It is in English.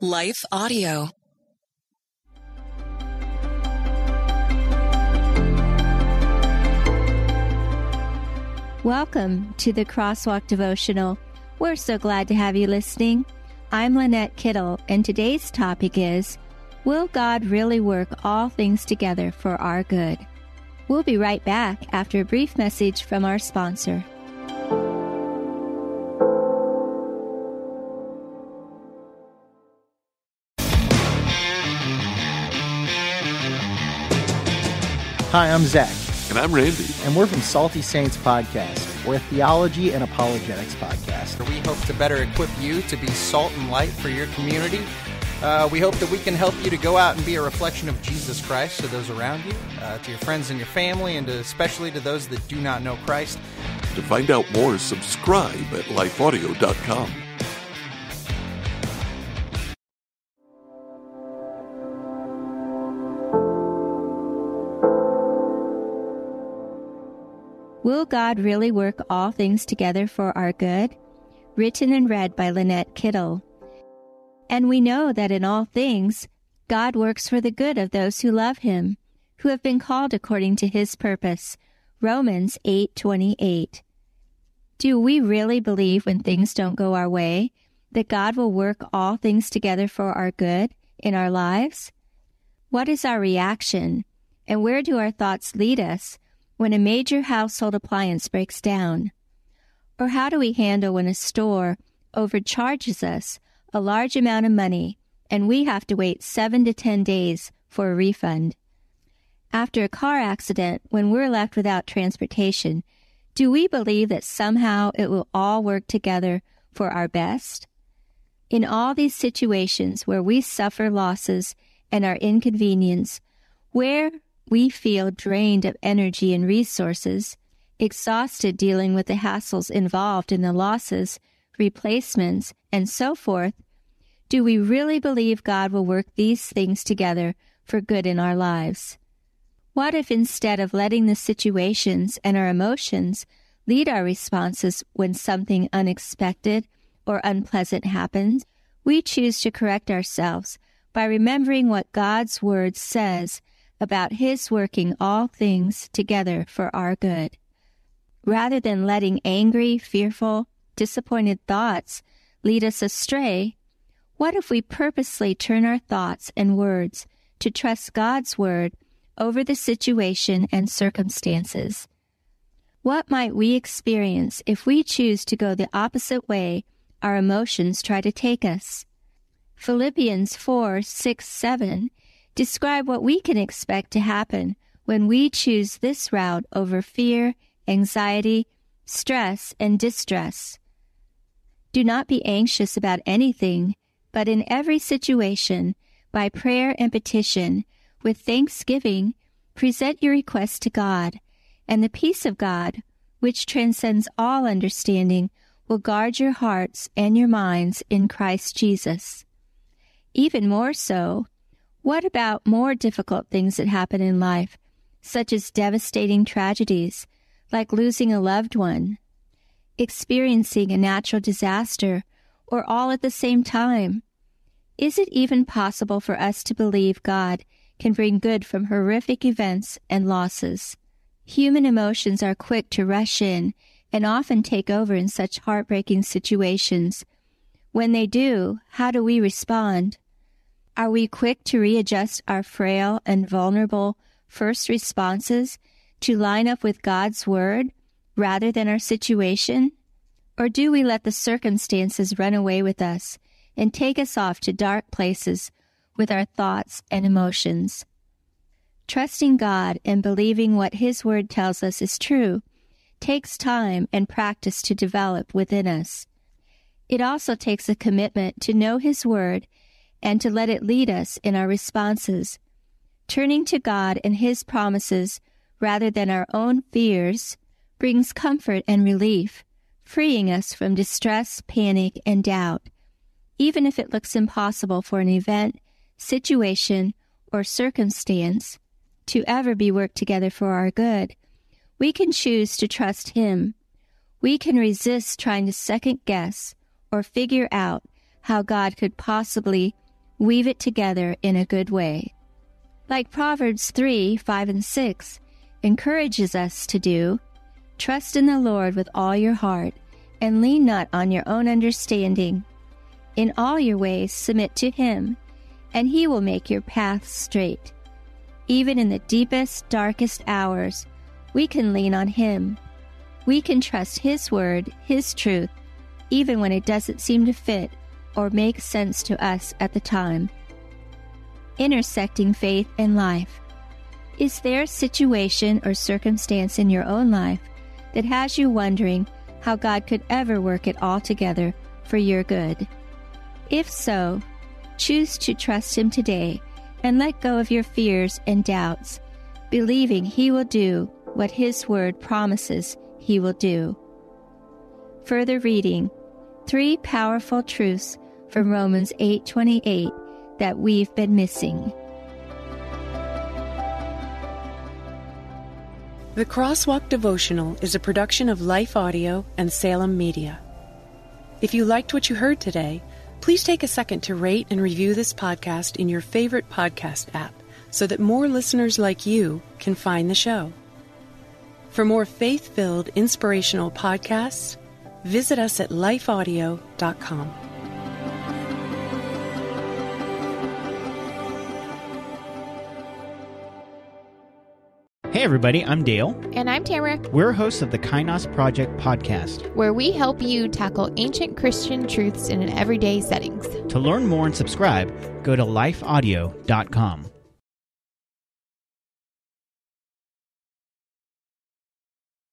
Life Audio. Welcome to the Crosswalk Devotional. We're so glad to have you listening. I'm Lynette Kittle, and today's topic is Will God really work all things together for our good? We'll be right back after a brief message from our sponsor. Hi, I'm Zach, And I'm Randy. and we're from Salty Saints Podcast. We're a theology and apologetics podcast. We hope to better equip you to be salt and light for your community. Uh, we hope that we can help you to go out and be a reflection of Jesus Christ to those around you, uh, to your friends and your family, and to, especially to those that do not know Christ. To find out more, subscribe at lifeaudio.com. Will God really work all things together for our good? Written and read by Lynette Kittle. And we know that in all things, God works for the good of those who love him, who have been called according to his purpose. Romans 8:28. Do we really believe when things don't go our way that God will work all things together for our good in our lives? What is our reaction and where do our thoughts lead us when a major household appliance breaks down? Or how do we handle when a store overcharges us a large amount of money and we have to wait seven to ten days for a refund? After a car accident, when we're left without transportation, do we believe that somehow it will all work together for our best? In all these situations where we suffer losses and are inconvenienced, where we feel drained of energy and resources, exhausted dealing with the hassles involved in the losses, replacements, and so forth, do we really believe God will work these things together for good in our lives? What if instead of letting the situations and our emotions lead our responses when something unexpected or unpleasant happens, we choose to correct ourselves by remembering what God's Word says about His working all things together for our good. Rather than letting angry, fearful, disappointed thoughts lead us astray, what if we purposely turn our thoughts and words to trust God's Word over the situation and circumstances? What might we experience if we choose to go the opposite way our emotions try to take us? Philippians 4 6 7 describe what we can expect to happen when we choose this route over fear, anxiety, stress, and distress. Do not be anxious about anything, but in every situation, by prayer and petition, with thanksgiving, present your requests to God, and the peace of God, which transcends all understanding, will guard your hearts and your minds in Christ Jesus. Even more so, what about more difficult things that happen in life, such as devastating tragedies, like losing a loved one, experiencing a natural disaster, or all at the same time? Is it even possible for us to believe God can bring good from horrific events and losses? Human emotions are quick to rush in and often take over in such heartbreaking situations. When they do, how do we respond? Are we quick to readjust our frail and vulnerable first responses to line up with God's Word rather than our situation? Or do we let the circumstances run away with us and take us off to dark places with our thoughts and emotions? Trusting God and believing what His Word tells us is true takes time and practice to develop within us. It also takes a commitment to know His Word and to let it lead us in our responses. Turning to God and His promises rather than our own fears brings comfort and relief, freeing us from distress, panic, and doubt. Even if it looks impossible for an event, situation, or circumstance to ever be worked together for our good, we can choose to trust Him. We can resist trying to second guess or figure out how God could possibly weave it together in a good way. Like Proverbs 3 5 and 6 encourages us to do, trust in the Lord with all your heart, and lean not on your own understanding. In all your ways submit to Him, and He will make your paths straight. Even in the deepest, darkest hours, we can lean on Him. We can trust His Word, His truth, even when it doesn't seem to fit or make sense to us at the time. Intersecting faith and life. Is there a situation or circumstance in your own life that has you wondering how God could ever work it all together for your good? If so, choose to trust Him today and let go of your fears and doubts, believing He will do what His Word promises He will do. Further reading Three powerful truths from Romans 8:28 that we've been missing. The Crosswalk Devotional is a production of Life Audio and Salem Media. If you liked what you heard today, please take a second to rate and review this podcast in your favorite podcast app so that more listeners like you can find the show. For more faith filled, inspirational podcasts, visit us at lifeaudio.com. Hey, everybody, I'm Dale. And I'm Tamara, We're hosts of the Kainos Project podcast. where we help you tackle ancient Christian truths in an everyday settings. To learn more and subscribe, go to lifeaudio.com.